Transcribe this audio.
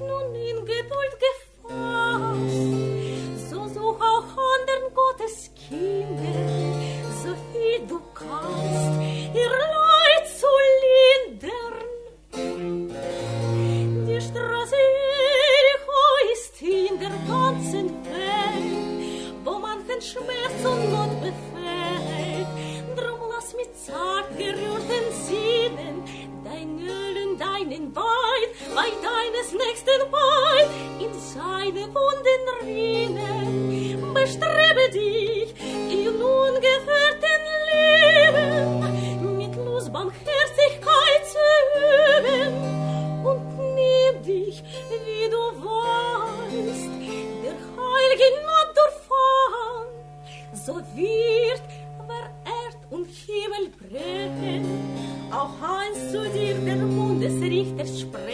nun in Geduld strebe dich, ihr nun gefährten Leben mit Lust, Barmherzigkeit zu üben. Und nimm dich, wie du weißt, der heiligen Natur fang, so wird, wer Erd und Himmel prägen, auch einst zu dir der Mundesrichter spricht.